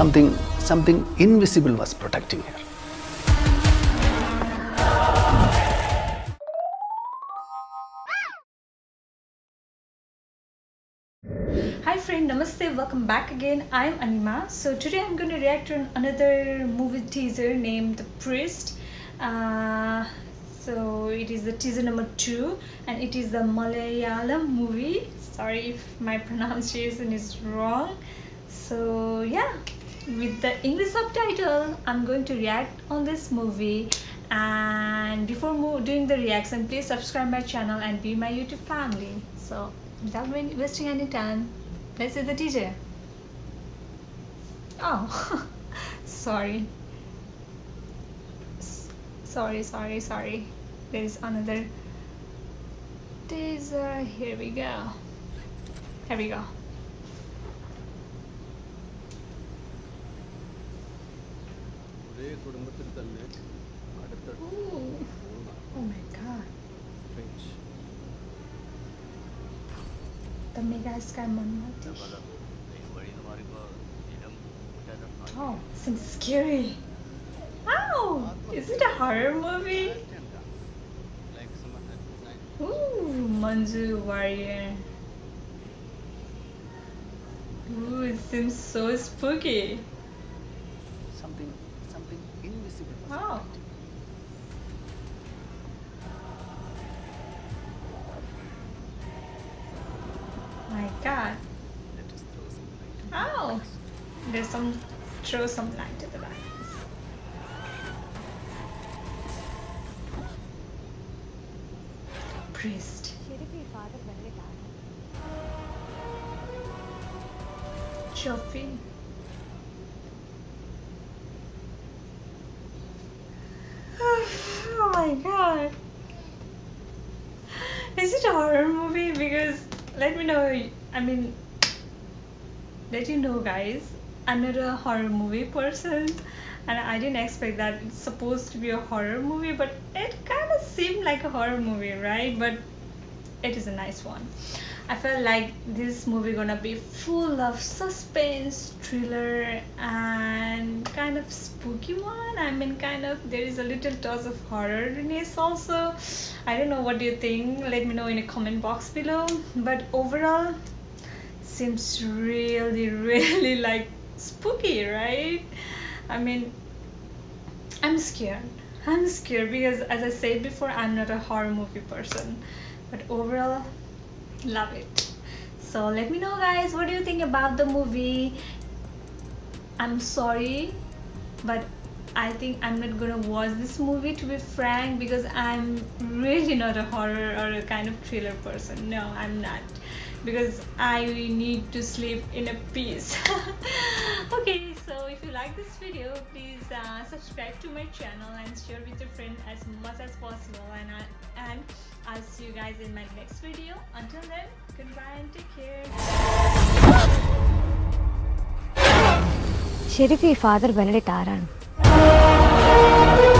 something, something invisible was protecting her. Hi friend, namaste, welcome back again. I'm Anima. So today I'm going to react to another movie teaser named The Priest. Uh, so it is the teaser number two and it is the Malayalam movie. Sorry if my pronunciation is wrong. So yeah, with the English subtitle, I'm going to react on this movie. And before doing the reaction, please subscribe my channel and be my YouTube family. So without wa- wasting any time, let's see the teaser. Oh, sorry. Sorry, sorry, sorry. There is another teaser. Here we go. Here we go. അതേ കുടുംബത്തിൽ തന്നെ Oh my god. Strange. તમે રાજકારણમાં નથી Oh, seems scary. Wow! Is it a horror movie? Ooh, Manju Warrier. Ooh, it seems so spooky. Something something invisible Wow. Oh. protecting My god. Let us throw some light. Oh, there's some, throw some light to the back. Priest. Trophy. Oh my god. Is it a horror movie? Because let me know. I mean, let you know, guys. I'm not a horror movie person, and I didn't expect that it's supposed to be a horror movie, but it kind of seemed like a horror movie, right? But it is a nice one. I felt like this movie gonna be full of suspense, thriller, and kind of spooky one. I mean, kind of there is a little touch of horrorness also. I don't know what do you think. Let me know in a comment box below. But overall, seems really, really like spooky, right? I mean, I'm scared. I'm scared because, as I said before, I'm not a horror movie person. But overall, love it. So let me know, guys, what do you think about the movie? I'm sorry, but I think I'm not gonna watch this movie to be frank because I'm really not a horror or a kind of thriller person. No, I'm not because I need to sleep in a peace. okay, so if you like this video, please uh, subscribe to my channel and share with your friend as much as possible. And I, and I'll see you guys in my next video. Until then, goodbye and take care. ശരിക്കും ഈ father Benedict ആരാണ് Thank you.